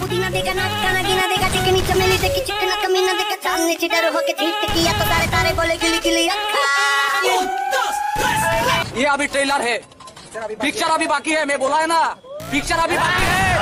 पुदीना देखा ना खाना गिना देखा चिकनी चमेली देखी चिकना कमीना देखा चांदनी चिटर होके हिट किया तो सारे तारे बोले गिली गिली ये अभी ट्रेलर है। पिक्चर अभी बाकी है, मैं बोला है ना। पिक्चर अभी बाकी है।